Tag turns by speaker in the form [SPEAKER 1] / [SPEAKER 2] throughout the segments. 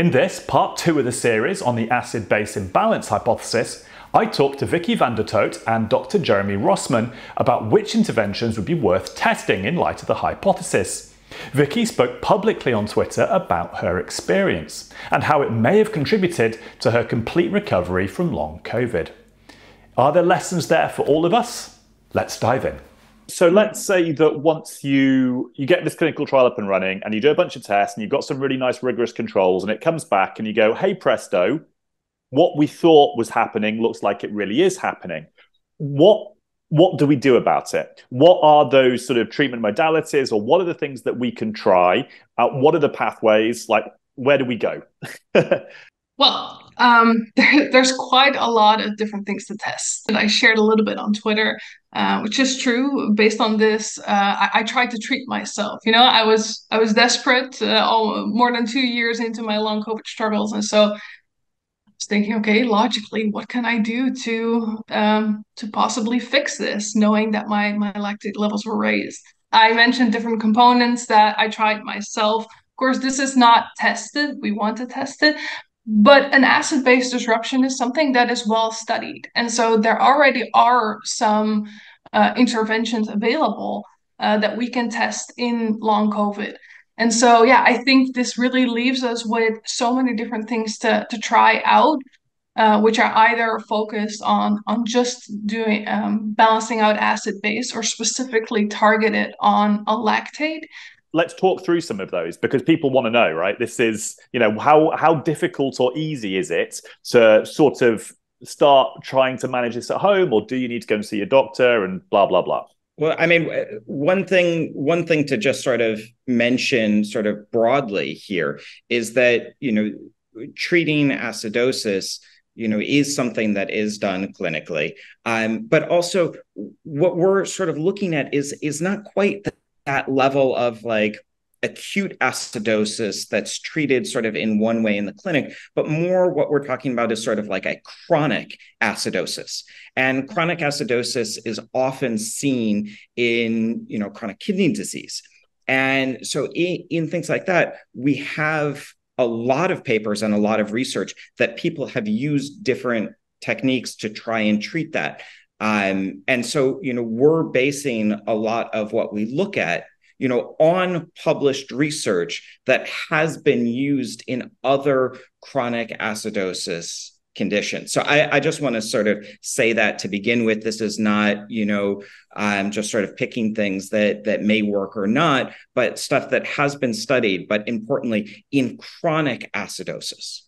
[SPEAKER 1] In this, part two of the series on the acid base imbalance hypothesis, I talked to Vicky van der Togt and Dr. Jeremy Rossman about which interventions would be worth testing in light of the hypothesis. Vicky spoke publicly on Twitter about her experience and how it may have contributed to her complete recovery from long COVID. Are there lessons there for all of us? Let's dive in. So let's say that once you you get this clinical trial up and running and you do a bunch of tests and you've got some really nice rigorous controls and it comes back and you go, "Hey presto, what we thought was happening looks like it really is happening." What what do we do about it? What are those sort of treatment modalities, or what are the things that we can try? Uh, what are the pathways? Like, where do we go?
[SPEAKER 2] well, um, there, there's quite a lot of different things to test. And I shared a little bit on Twitter, uh, which is true. Based on this, uh, I, I, tried to treat myself. You know, I was I was desperate. Uh, all, more than two years into my long COVID struggles, and so I was thinking, okay, logically, what can I do to um, to possibly fix this, knowing that my my lactate levels were raised. I mentioned different components that I tried myself. Of course, this is not tested. We want to test it, but an acid-base disruption is something that is well studied, and so there already are some uh, interventions available uh, that we can test in long COVID. And so, yeah, I think this really leaves us with so many different things to, to try out, uh, which are either focused on on just doing um, balancing out acid base or specifically targeted on a lactate.
[SPEAKER 1] Let's talk through some of those because people want to know, right? This is, you know, how how difficult or easy is it to sort of start trying to manage this at home, or do you need to go and see your doctor and blah blah blah?
[SPEAKER 3] Well, I mean, one thing one thing to just sort of mention, sort of broadly here, is that you know treating acidosis you know is something that is done clinically um, but also what we're sort of looking at is is not quite that level of like acute acidosis that's treated sort of in one way in the clinic, but more what we're talking about is sort of like a chronic acidosis. And chronic acidosis is often seen in, you know, chronic kidney disease. And so in, in things like that, we have a lot of papers and a lot of research that people have used different techniques to try and treat that. Um, and so, you know, we're basing a lot of what we look at you know, on published research that has been used in other chronic acidosis conditions. So I, I just want to sort of say that to begin with. This is not, you know, I'm just sort of picking things that that may work or not, but stuff that has been studied, but importantly, in chronic acidosis.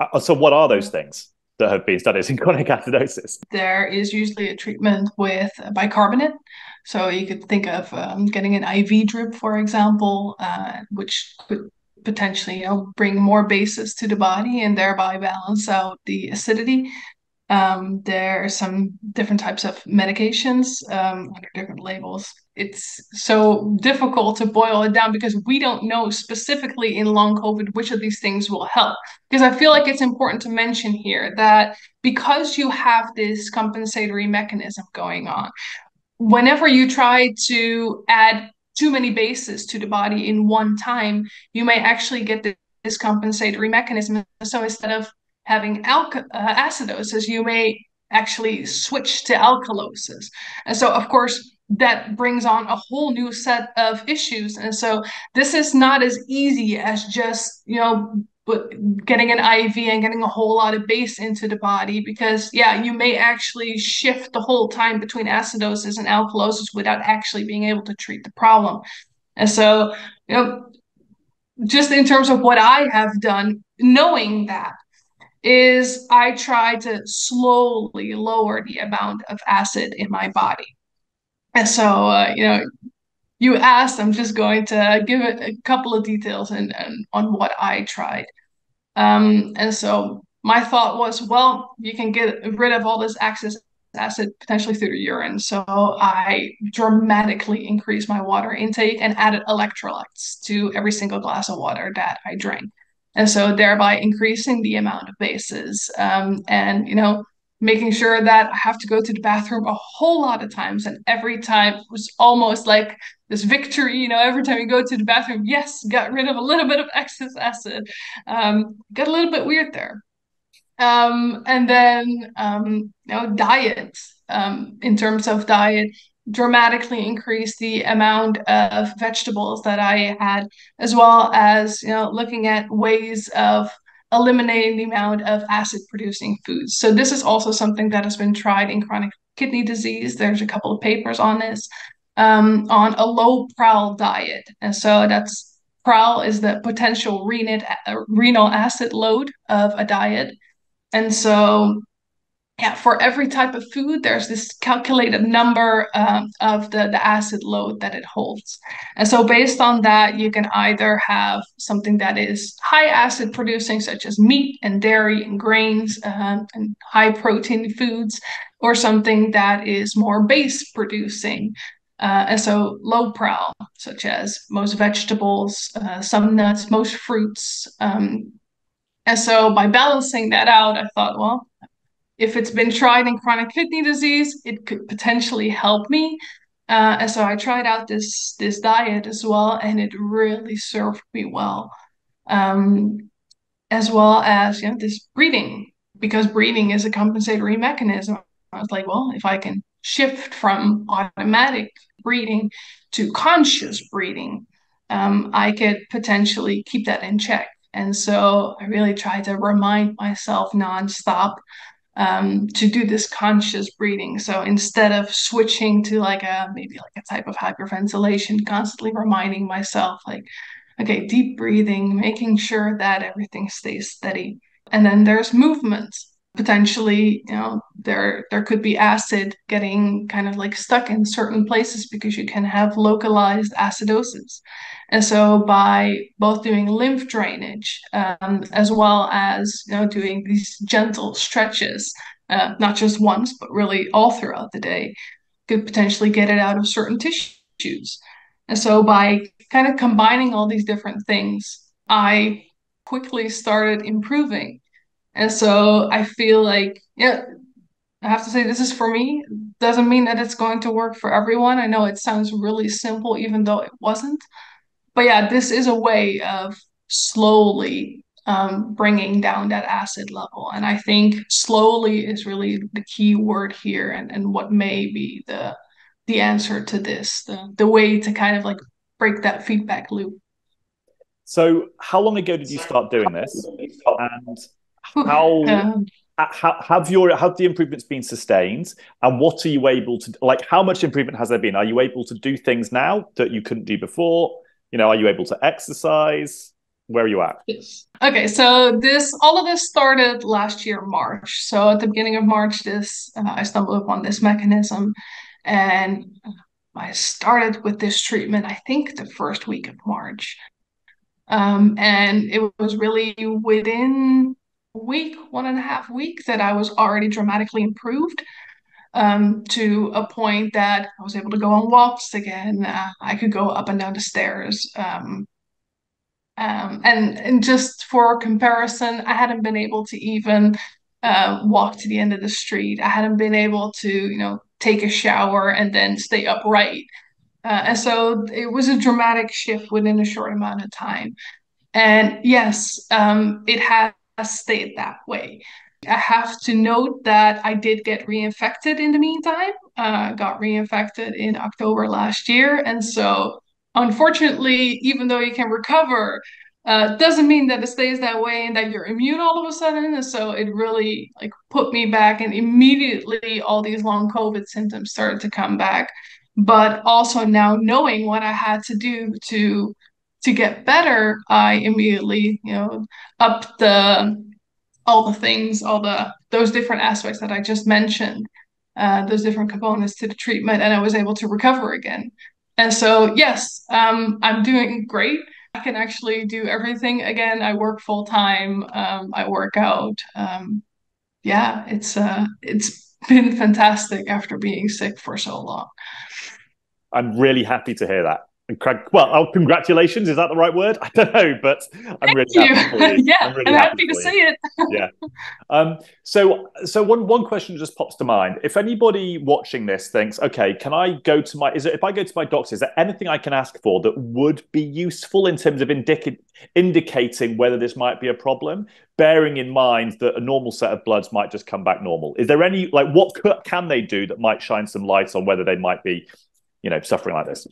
[SPEAKER 1] Uh, so what are those things? That have been studied in chronic acidosis?
[SPEAKER 2] There is usually a treatment with bicarbonate. So you could think of um, getting an IV drip, for example, uh, which could potentially you know bring more bases to the body and thereby balance out the acidity. Um, there are some different types of medications um, under different labels. It's so difficult to boil it down because we don't know specifically in long COVID which of these things will help. Because I feel like it's important to mention here that because you have this compensatory mechanism going on, whenever you try to add too many bases to the body in one time, you may actually get this compensatory mechanism. So instead of having alka- uh, acidosis, you may actually switch to alkalosis. And so, of course, that brings on a whole new set of issues. And so, this is not as easy as just, you know, getting an IV and getting a whole lot of base into the body because yeah, you may actually shift the whole time between acidosis and alkalosis without actually being able to treat the problem. And so, you know, just in terms of what I have done, knowing that is I try to slowly lower the amount of acid in my body. And so, uh, you know, you asked, I'm just going to give it a couple of details and, on what I tried. Um, and so my thought was, well, you can get rid of all this excess acid potentially through the urine. So I dramatically increased my water intake and added electrolytes to every single glass of water that I drank and so thereby increasing the amount of bases um, and you know making sure that I have to go to the bathroom a whole lot of times. And every time it was almost like this victory, you know, every time you go to the bathroom, yes, got rid of a little bit of excess acid. Um, got a little bit weird there. Um, and then, um, you know, diet, um, in terms of diet, dramatically increased the amount of vegetables that I had, as well as, you know, looking at ways of eliminating the amount of acid producing foods. So this is also something that has been tried in chronic kidney disease. There's a couple of papers on this um, on a low PRAL diet. And so that's PRAL is the potential renal, uh, renal acid load of a diet. And so yeah, for every type of food, there's this calculated number um, of the, the acid load that it holds. And so, based on that, you can either have something that is high acid producing, such as meat and dairy and grains um, and high protein foods, or something that is more base producing. Uh, and so, low PRAL, such as most vegetables, uh, some nuts, most fruits. Um, and so, by balancing that out, I thought, well, if it's been tried in chronic kidney disease, it could potentially help me. Uh, and so I tried out this this diet as well, and it really served me well. Um, as well as you know this breathing, because breathing is a compensatory mechanism. I was like, well, if I can shift from automatic breathing to conscious breathing, um, I could potentially keep that in check. And so I really tried to remind myself nonstop um, to do this conscious breathing. So instead of switching to like a maybe like a type of hyperventilation, constantly reminding myself like, okay, deep breathing, making sure that everything stays steady. And then there's movement. Potentially, you know, there there could be acid getting kind of like stuck in certain places because you can have localized acidosis. And so by both doing lymph drainage um, as well as you know doing these gentle stretches, uh, not just once but really all throughout the day, could potentially get it out of certain tissues. And so by kind of combining all these different things, I quickly started improving. And so I feel like yeah, I have to say this is for me. Doesn't mean that it's going to work for everyone. I know it sounds really simple, even though it wasn't but yeah, this is a way of slowly um, bringing down that acid level. And I think slowly is really the key word here and, and what may be the the answer to this, the, the way to kind of like break that feedback loop.
[SPEAKER 1] So how long ago did you start doing this? And how um, how have your have the improvements been sustained and what are you able to like how much improvement has there been are you able to do things now that you couldn't do before you know, are you able to exercise? Where are you at?
[SPEAKER 2] Okay, so this all of this started last year March. So at the beginning of March, this uh, I stumbled upon this mechanism, and I started with this treatment. I think the first week of March, um, and it was really within week, one and a half week, that I was already dramatically improved um, to a point that I was able to go on walks again. Uh, I could go up and down the stairs. Um, um, and, and just for comparison, I hadn't been able to even uh, walk to the end of the street. I hadn't been able to, you know, take a shower and then stay upright. Uh, and so it was a dramatic shift within a short amount of time. And yes, um, it has stayed that way. I have to note that I did get reinfected in the meantime. Uh, got reinfected in October last year, and so unfortunately, even though you can recover, uh, doesn't mean that it stays that way and that you're immune all of a sudden. And so it really like put me back, and immediately all these long COVID symptoms started to come back. But also now knowing what I had to do to to get better, I immediately you know upped the all the things, all the those different aspects that I just mentioned, uh, those different components to the treatment, and I was able to recover again. And so, yes, um, I'm doing great. I can actually do everything again. I work full time. Um, I work out. Um, yeah, it's uh, it's been fantastic after being sick for so long.
[SPEAKER 1] I'm really happy to hear that. Well, oh, congratulations. Is that the right word? I don't know, but I'm
[SPEAKER 2] Thank
[SPEAKER 1] really
[SPEAKER 2] you.
[SPEAKER 1] happy for you.
[SPEAKER 2] yeah,
[SPEAKER 1] I'm, really
[SPEAKER 2] I'm
[SPEAKER 1] happy
[SPEAKER 2] happy to
[SPEAKER 1] see
[SPEAKER 2] it.
[SPEAKER 1] yeah. Um, so, so one one question just pops to mind. If anybody watching this thinks, okay, can I go to my? Is it if I go to my doctor? Is there anything I can ask for that would be useful in terms of indica- indicating whether this might be a problem? Bearing in mind that a normal set of bloods might just come back normal. Is there any like what can they do that might shine some light on whether they might be, you know, suffering like this?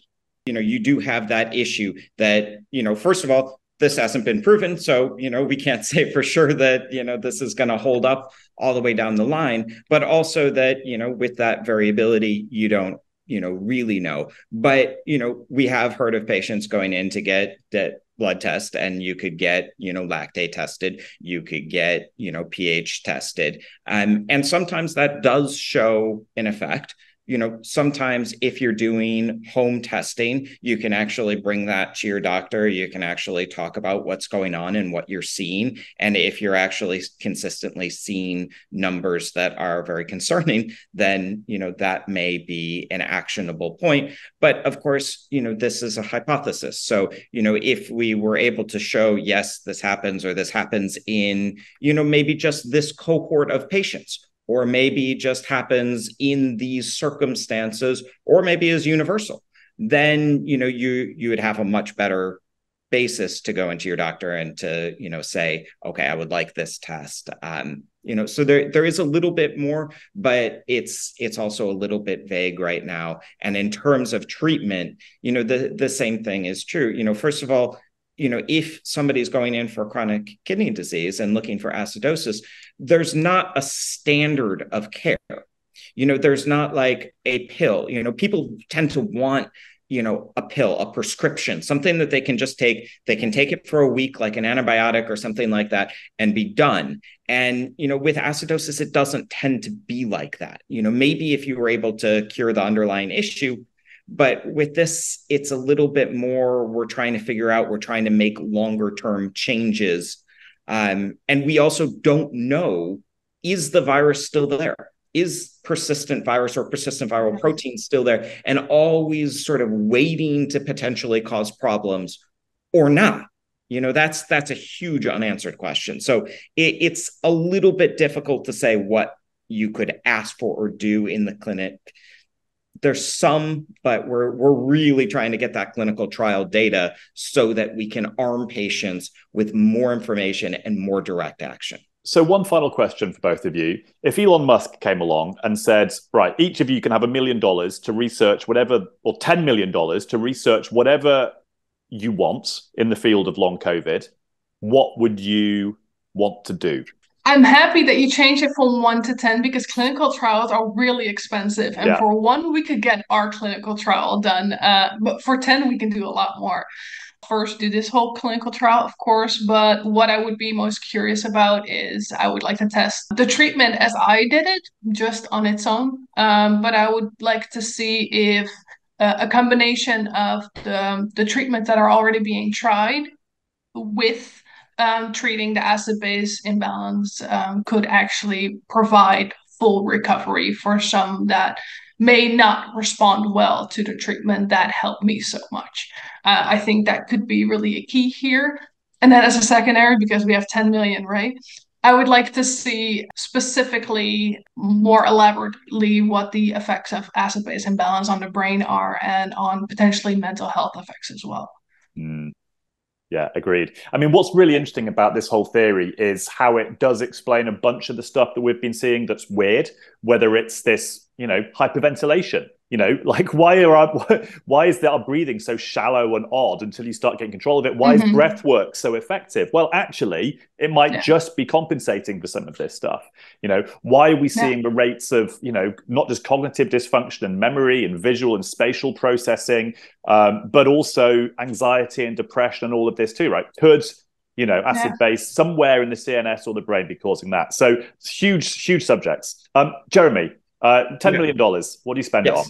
[SPEAKER 3] You know you do have that issue that you know first of all this hasn't been proven. So you know we can't say for sure that you know this is going to hold up all the way down the line but also that you know with that variability you don't you know really know. But you know we have heard of patients going in to get that blood test and you could get you know lactate tested you could get you know ph tested. Um, and sometimes that does show an effect you know, sometimes if you're doing home testing, you can actually bring that to your doctor. You can actually talk about what's going on and what you're seeing. And if you're actually consistently seeing numbers that are very concerning, then, you know, that may be an actionable point. But of course, you know, this is a hypothesis. So, you know, if we were able to show, yes, this happens or this happens in, you know, maybe just this cohort of patients or maybe just happens in these circumstances or maybe is universal then you know you you would have a much better basis to go into your doctor and to you know say okay i would like this test. Um you know so there there is a little bit more but it's it's also a little bit vague right now. And in terms of treatment you know the the same thing is true. You know first of all you know if somebody's going in for chronic kidney disease and looking for acidosis there's not a standard of care. You know there's not like a pill. You know people tend to want you know a pill a prescription something that they can just take they can take it for a week like an antibiotic or something like that and be done. And you know with acidosis it doesn't tend to be like that. You know maybe if you were able to cure the underlying issue but with this it's a little bit more we're trying to figure out we're trying to make longer term changes. Um, and we also don't know is the virus still there? Is persistent virus or persistent viral protein still there? And always sort of waiting to potentially cause problems or not. You know that's that's a huge unanswered question. So it, it's a little bit difficult to say what you could ask for or do in the clinic there's some but we're we're really trying to get that clinical trial data so that we can arm patients with more information and more direct action
[SPEAKER 1] so, one final question for both of you. If Elon Musk came along and said, right, each of you can have a million dollars to research whatever, or $10 million to research whatever you want in the field of long COVID, what would you want to do?
[SPEAKER 2] I'm happy that you changed it from one to 10 because clinical trials are really expensive. And
[SPEAKER 1] Yeah.
[SPEAKER 2] for one, we could get our clinical trial done. Uh, but for 10, we can do a lot more. First, do this whole clinical trial, of course. But what I would be most curious about is I would like to test the treatment as I did it, just on its own. Um, but I would like to see if uh, a combination of the, the treatments that are already being tried with um, treating the acid base imbalance um, could actually provide full recovery for some that may not respond well to the treatment that helped me so much. Uh, I think that could be really a key here. And then as a secondary, because we have 10 million, right? I would like to see specifically more elaborately what the effects of acid base imbalance on the brain are and on potentially mental health effects as well.
[SPEAKER 1] Mm. Yeah, agreed. I mean, what's really interesting about this whole theory is how it does explain a bunch of the stuff that we've been seeing that's weird, whether it's this, you know, hyperventilation. You know, like why are our, why is our breathing so shallow and odd until you start getting control of it? Why
[SPEAKER 2] Mhm.
[SPEAKER 1] is breath work so effective? Well, actually, it might
[SPEAKER 2] Yeah.
[SPEAKER 1] just be compensating for some of this stuff. You know, why are we
[SPEAKER 2] Yeah.
[SPEAKER 1] seeing the rates of, you know, not just cognitive dysfunction and memory and visual and spatial processing, um, but also anxiety and depression and all of this too, right? Could you know acid base somewhere in the CNS or the brain be causing that? So huge, huge subjects. Um, Jeremy, uh, ten
[SPEAKER 3] Yeah.
[SPEAKER 1] million dollars. What do you spend it on?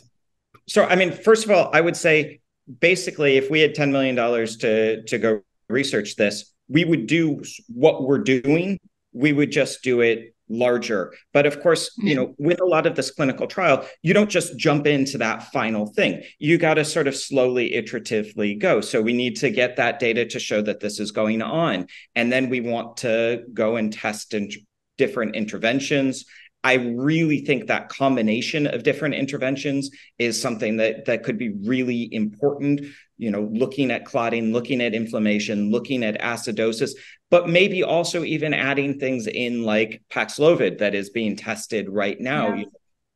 [SPEAKER 3] So, I mean, first of all, I would say basically, if we had $10 million to, to go research this, we would do what we're doing. We would just do it larger. But of course, you hmm. know, with a lot of this clinical trial, you don't just jump into that final thing. You got to sort of slowly, iteratively go. So we need to get that data to show that this is going on. And then we want to go and test in different interventions. I really think that combination of different interventions is something that that could be really important. You know, looking at clotting, looking at inflammation, looking at acidosis, but maybe also even adding things in like Paxlovid that is being tested right now. Yeah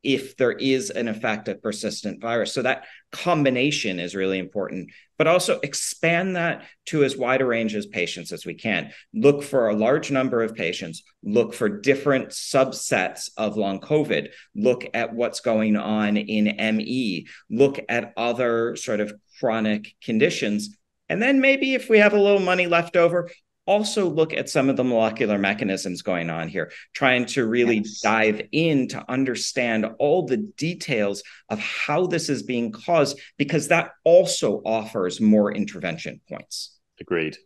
[SPEAKER 3] if there is an effect of persistent virus. So that combination is really important, but also expand that to as wide a range as patients as we can. Look for a large number of patients, look for different subsets of long COVID, look at what's going on in ME, look at other sort of chronic conditions. And then maybe if we have a little money left over, also look at some of the molecular mechanisms going on here, trying to really yes. dive in to understand all the details of how this is being caused, because that also offers more intervention points.
[SPEAKER 1] Agreed.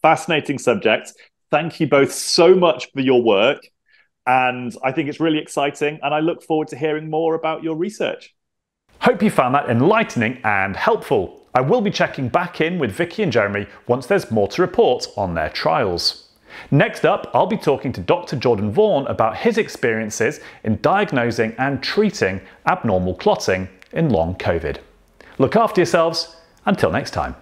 [SPEAKER 1] Fascinating subject. Thank you both so much for your work. And I think it's really exciting. And I look forward to hearing more about your research. Hope you found that enlightening and helpful. I will be checking back in with Vicky and Jeremy once there's more to report on their trials. Next up, I'll be talking to Dr. Jordan Vaughan about his experiences in diagnosing and treating abnormal clotting in long COVID. Look after yourselves. Until next time.